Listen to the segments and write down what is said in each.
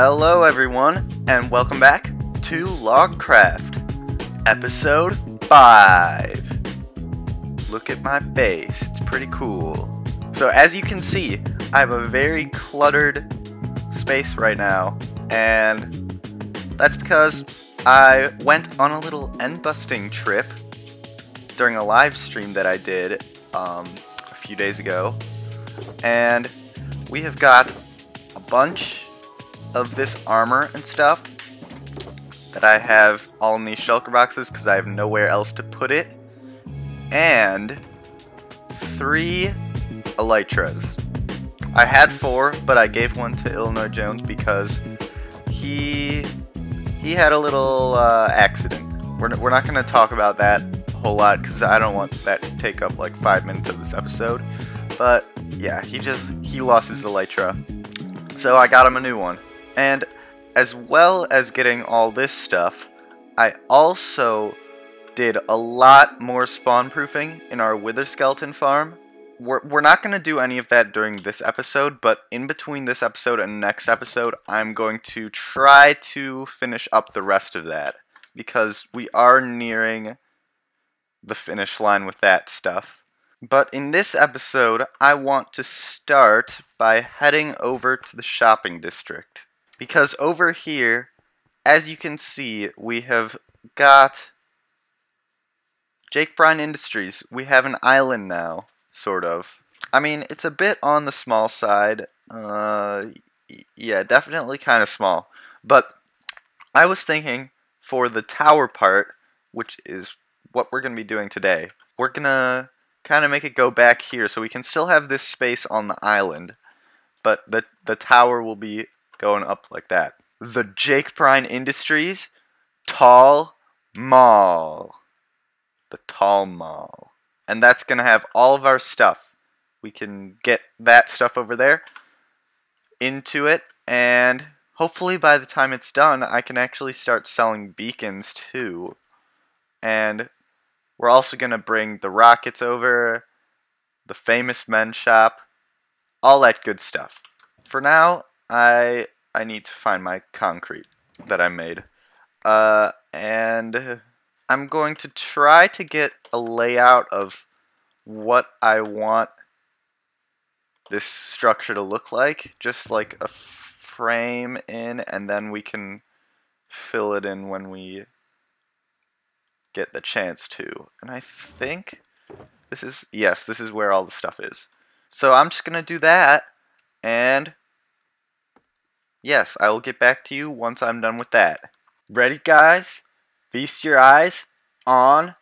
Hello, everyone, and welcome back to Logcraft, episode 5. Look at my base, it's pretty cool. So, as you can see, I have a very cluttered space right now, and that's because I went on a little end busting trip during a live stream that I did um, a few days ago, and we have got a bunch of this armor and stuff that I have all in these shulker boxes because I have nowhere else to put it, and three elytras. I had four, but I gave one to Illinois Jones because he he had a little uh, accident. We're, we're not going to talk about that a whole lot because I don't want that to take up like five minutes of this episode. But yeah, he just he lost his elytra, so I got him a new one. And as well as getting all this stuff, I also did a lot more spawn proofing in our wither skeleton farm. We're, we're not going to do any of that during this episode, but in between this episode and next episode, I'm going to try to finish up the rest of that. Because we are nearing the finish line with that stuff. But in this episode, I want to start by heading over to the shopping district. Because over here, as you can see, we have got JakeBrine Industries. We have an island now, sort of. I mean, it's a bit on the small side. Uh, yeah, definitely kind of small. But I was thinking for the tower part, which is what we're going to be doing today, we're going to kind of make it go back here so we can still have this space on the island. But the, the tower will be going up like that. The JakeBrine Industries Tall Mall. The Tall Mall. And that's going to have all of our stuff. We can get that stuff over there into it, and hopefully by the time it's done, I can actually start selling beacons too. And we're also going to bring the rockets over, the famous men's shop, all that good stuff. For now, I I need to find my concrete that I made. Uh, and I'm going to try to get a layout of what I want this structure to look like. Just like a frame in, and then we can fill it in when we get the chance to. And I think this is, yes, this is where all the stuff is. So I'm just going to do that, and yes, I will get back to you once I'm done with that. Ready, guys? Feast your eyes on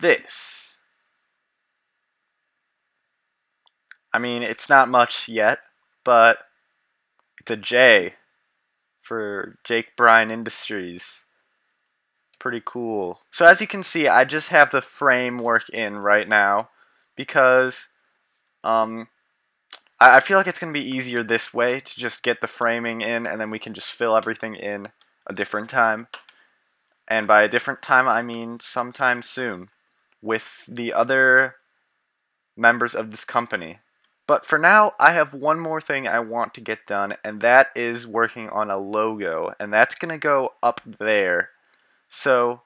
this. I mean, it's not much yet, but it's a J for JakeBrine Industries. Pretty cool. So as you can see, I just have the framework in right now because um, I, I feel like it's going to be easier this way to just get the framing in and then we can just fill everything in a different time. And by a different time, I mean sometime soon with the other members of this company. But for now, I have one more thing I want to get done, and that is working on a logo, and that's going to go up there. So,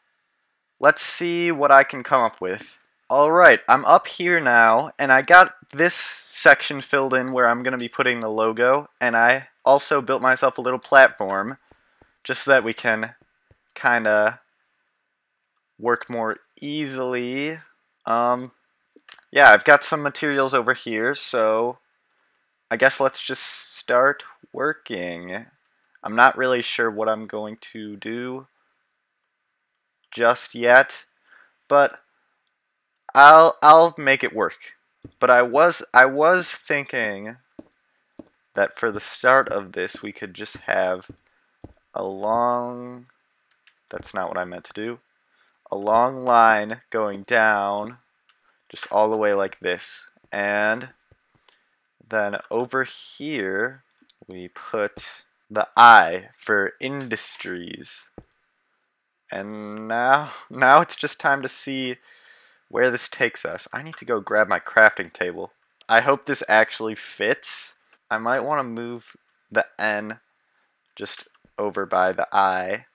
let's see what I can come up with. Alright, I'm up here now, and I got this section filled in where I'm going to be putting the logo, and I also built myself a little platform, just so that we can kind of work more easily. Um, yeah, I've got some materials over here, so I guess let's just start working. I'm not really sure what I'm going to do just yet, but I'll I'll make it work. But I was I was thinking that for the start of this we could just have a long that's not what I meant to do. A long line going down just all the way like this. And then over here we put the I for industries. And now now it's just time to see where this takes us. I need to go grab my crafting table. I hope this actually fits. I might want to move the N just over by the I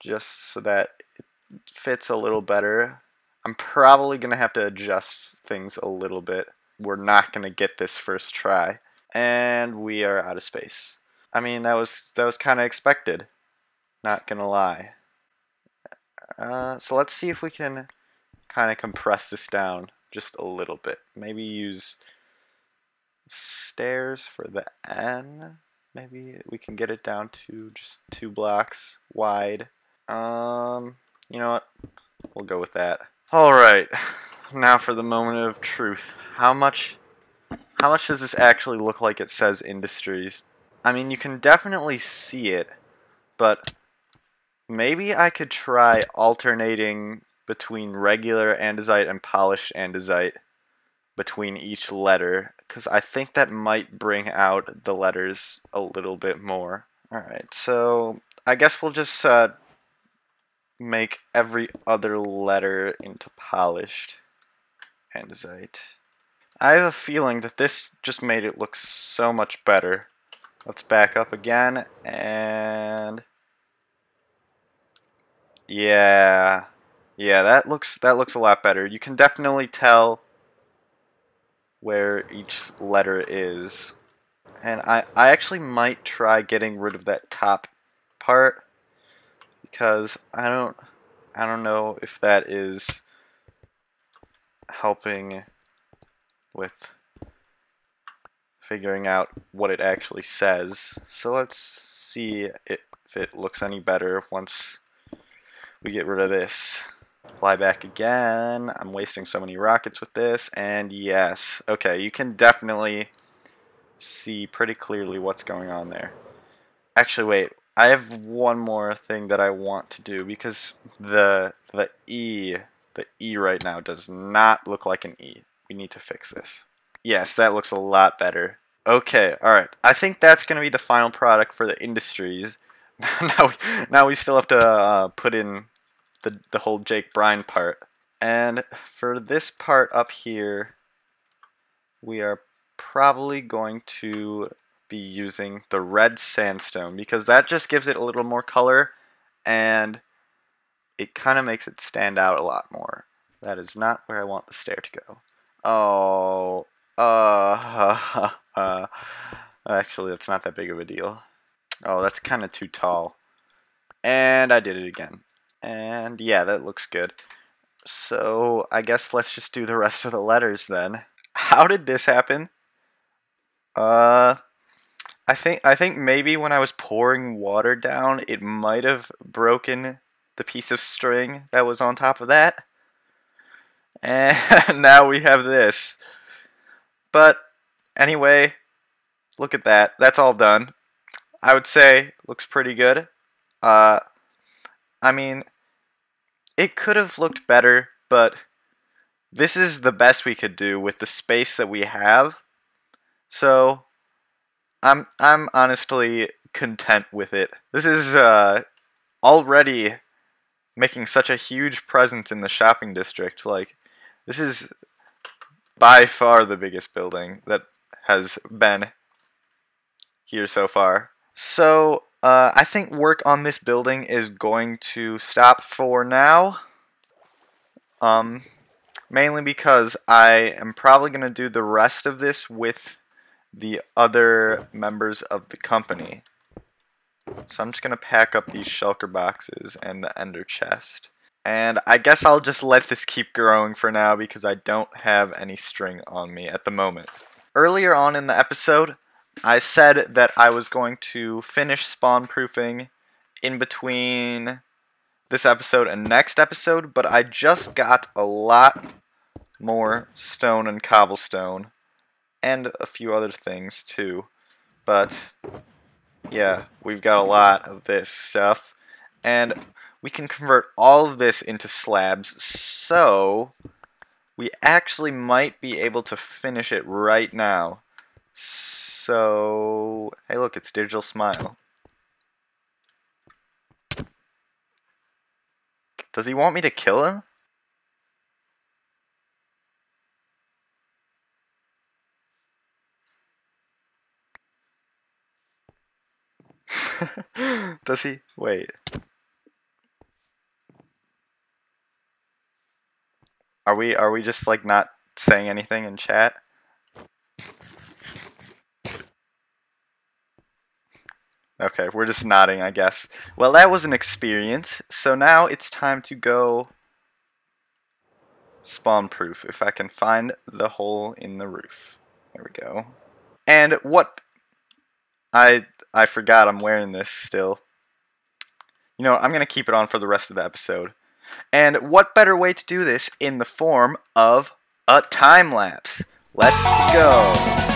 just so that it fits a little better. I'm probably going to have to adjust things a little bit. We're not going to get this first try. And we are out of space. I mean, that was that was kind of expected. Not going to lie. Uh, so let's see if we can kind of compress this down just a little bit. Maybe use stairs for the N. Maybe we can get it down to just two blocks wide. Um, you know what? We'll go with that. All right. Now for the moment of truth. How much how much does this actually look like it says industries? I mean, you can definitely see it, but maybe I could try alternating between regular andesite and polished andesite between each letter because I think that might bring out the letters a little bit more. Alright, so I guess we'll just uh, make every other letter into polished andesite. I have a feeling that this just made it look so much better. Let's back up again and yeah. Yeah, that looks that looks a lot better. You can definitely tell where each letter is. And I, I actually might try getting rid of that top part because I don't I don't know if that is helping with figuring out what it actually says. So let's see if it looks any better once we get rid of this. Fly back again. I'm wasting so many rockets with this. And yes. Okay, you can definitely see pretty clearly what's going on there. Actually, wait. I have one more thing that I want to do because the the E the E right now does not look like an E. We need to fix this. Yes, that looks a lot better. Okay, alright. I think that's going to be the final product for the industries. now, we, now we still have to uh, put in the, the whole JakeBrine part. And for this part up here, we are probably going to be using the red sandstone because that just gives it a little more color and it kind of makes it stand out a lot more. That is not where I want the stair to go. Oh, uh, uh, actually that's not that big of a deal. Oh, that's kind of too tall. And I did it again. And yeah, that looks good. So I guess let's just do the rest of the letters then. How did this happen? Uh, I think I think maybe when I was pouring water down, it might have broken the piece of string that was on top of that. And now we have this. But anyway, look at that. That's all done. I would say looks pretty good. Uh, I mean, it could have looked better, but this is the best we could do with the space that we have. So I'm I'm honestly content with it. This is uh, already making such a huge presence in the shopping district. Like this is by far the biggest building that has been here so far. So uh, I think work on this building is going to stop for now. Um, mainly because I am probably going to do the rest of this with the other members of the company. So I'm just going to pack up these shulker boxes and the ender chest. And I guess I'll just let this keep growing for now because I don't have any string on me at the moment. Earlier on in the episode, I said that I was going to finish spawn proofing in between this episode and next episode, but I just got a lot more stone and cobblestone and a few other things too. But yeah, we've got a lot of this stuff and we can convert all of this into slabs so we actually might be able to finish it right now. So, hey look, it's Digital Smile. Does he want me to kill him? Does he? Wait. Are we are we just like not saying anything in chat? Okay, we're just nodding, I guess. Well, that was an experience. So now it's time to go spawn proof if I can find the hole in the roof. There we go. And what I I forgot I'm wearing this still. You know, I'm going to keep it on for the rest of the episode. And what better way to do this in the form of a time lapse? Let's go.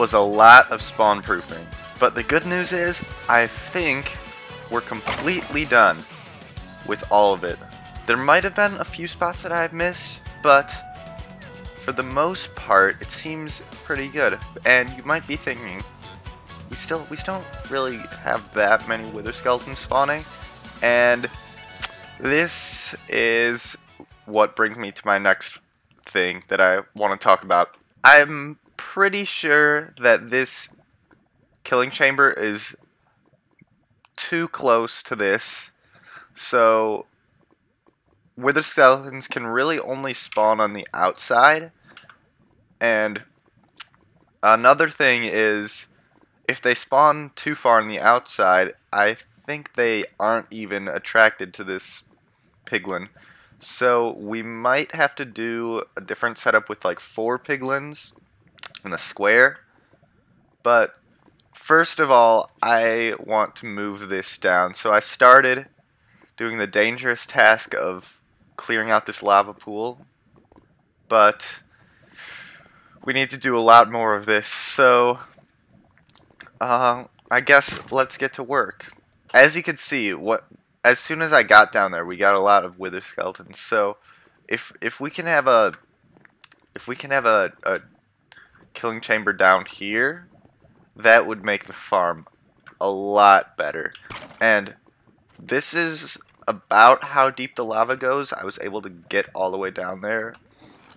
Was a lot of spawn proofing. But the good news is, I think we're completely done with all of it. There might have been a few spots that I've missed, but for the most part, it seems pretty good. And you might be thinking, we still we don't really have that many wither skeletons spawning, and this is what brings me to my next thing that I want to talk about. I'm pretty sure that this killing chamber is too close to this. So wither skeletons can really only spawn on the outside. And another thing is if they spawn too far on the outside, I think they aren't even attracted to this piglin. So we might have to do a different setup with like four piglins in a square. But first of all, I want to move this down. So I started doing the dangerous task of clearing out this lava pool. But we need to do a lot more of this. So uh, I guess let's get to work. As you can see, what as soon as I got down there, we got a lot of wither skeletons. So if if we can have a if we can have a, a killing chamber down here, that would make the farm a lot better. And this is about how deep the lava goes. I was able to get all the way down there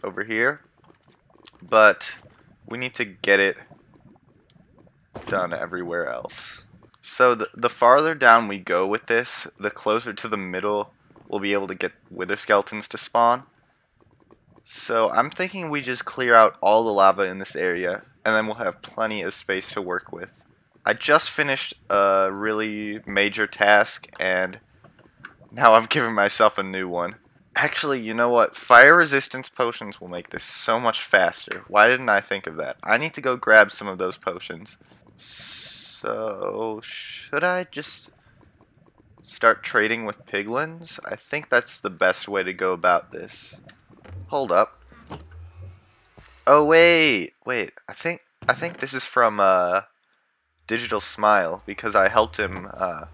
over here. But we need to get it done everywhere else. So the, the farther down we go with this, the closer to the middle we'll be able to get wither skeletons to spawn. So I'm thinking we just clear out all the lava in this area, and then we'll have plenty of space to work with. I just finished a really major task, and now I'm giving myself a new one. Actually, you know what? Fire resistance potions will make this so much faster. Why didn't I think of that? I need to go grab some of those potions. So, should I just start trading with piglins? I think that's the best way to go about this. Hold up. Oh wait, wait. I think I think this is from uh, Digital Smile because I helped him uh,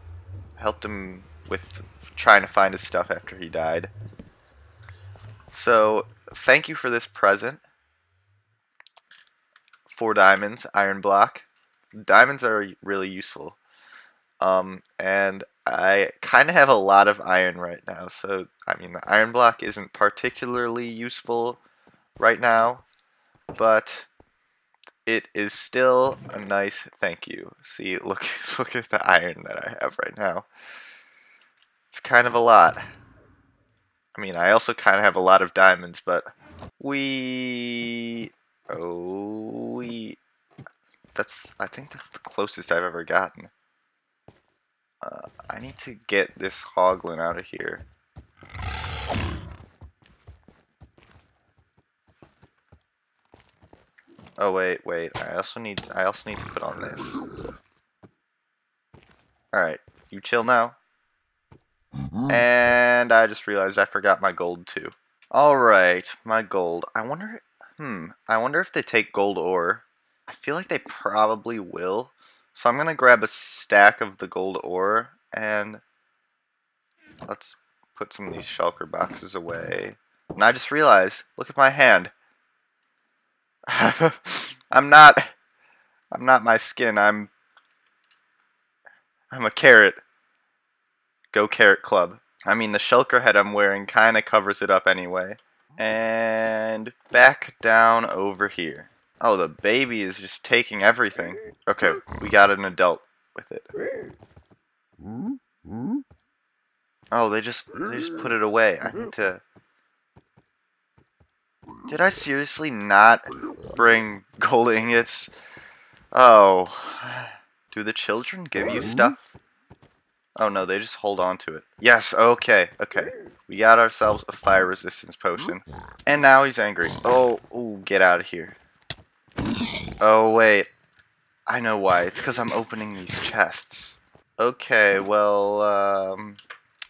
helped him with trying to find his stuff after he died. So thank you for this present. Four diamonds, iron block. Diamonds are really useful. Um, and I kind of have a lot of iron right now, so I mean the iron block isn't particularly useful right now, but it is still a nice thank you. See, look look at the iron that I have right now. It's kind of a lot. I mean, I also kind of have a lot of diamonds, but we oh we that's I think that's the closest I've ever gotten. Uh, I need to get this hoglin out of here. Oh wait, wait. I also need I also need to put on this. Alright, you chill now. And I just realized I forgot my gold too. Alright, my gold. I wonder hmm, I wonder if they take gold ore. I feel like they probably will. So I'm gonna grab a stack of the gold ore and let's put some of these shulker boxes away. And I just realized, look at my hand. I'm not I'm not my skin. I'm I'm a carrot. Go carrot club. I mean the shulker head I'm wearing kind of covers it up anyway. And back down over here. Oh, the baby is just taking everything. Okay, we got an adult with it. Hmm? Hmm? Oh, they just they just put it away. I need to did I seriously not bring gold ingots? Oh. Do the children give you stuff? Oh no, they just hold on to it. Yes, okay, okay. We got ourselves a fire resistance potion. And now he's angry. Oh, ooh, get out of here. Oh, wait. I know why. It's because I'm opening these chests. Okay, well, um...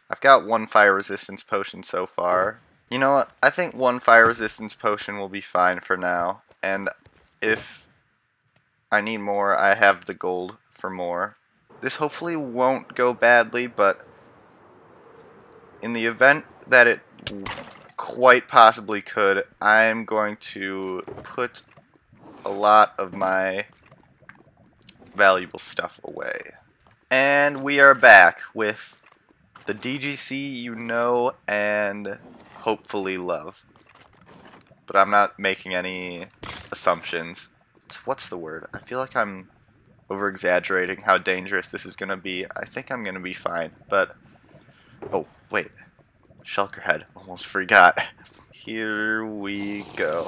I've got one fire resistance potion so far. You know what? I think one fire resistance potion will be fine for now. And if I need more, I have the gold for more. This hopefully won't go badly, but in the event that it quite possibly could, I'm going to put a lot of my valuable stuff away. And we are back with the DGC you know and hopefully love. But I'm not making any assumptions. What's the word? I feel like I'm over-exaggerating how dangerous this is going to be. I think I'm going to be fine, but... Oh, wait. Shulker head. Almost forgot. Here we go.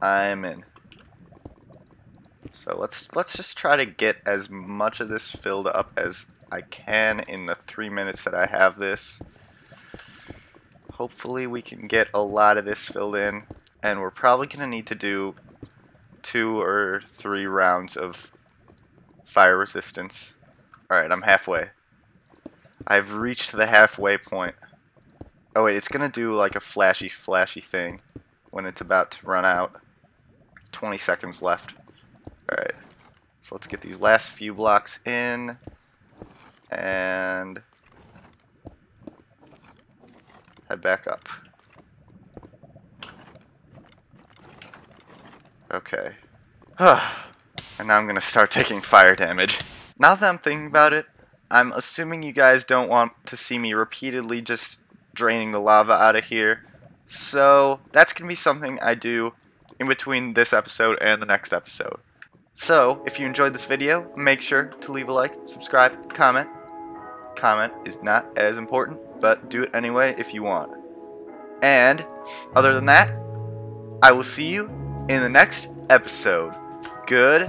I'm in. So let's let's just try to get as much of this filled up as I can in the three minutes that I have this. Hopefully we can get a lot of this filled in. And we're probably going to need to do two or three rounds of fire resistance. Alright, I'm halfway. I've reached the halfway point. Oh wait, it's going to do like a flashy, flashy thing when it's about to run out. 20 seconds left. Alright, so let's get these last few blocks in. And head back up. Okay. and now I'm going to start taking fire damage. Now that I'm thinking about it, I'm assuming you guys don't want to see me repeatedly just draining the lava out of here. So that's going to be something I do in between this episode and the next episode. So, if you enjoyed this video, make sure to leave a like, subscribe, comment. Comment is not as important, but do it anyway if you want. And, other than that, I will see you in the next episode. Goodbye.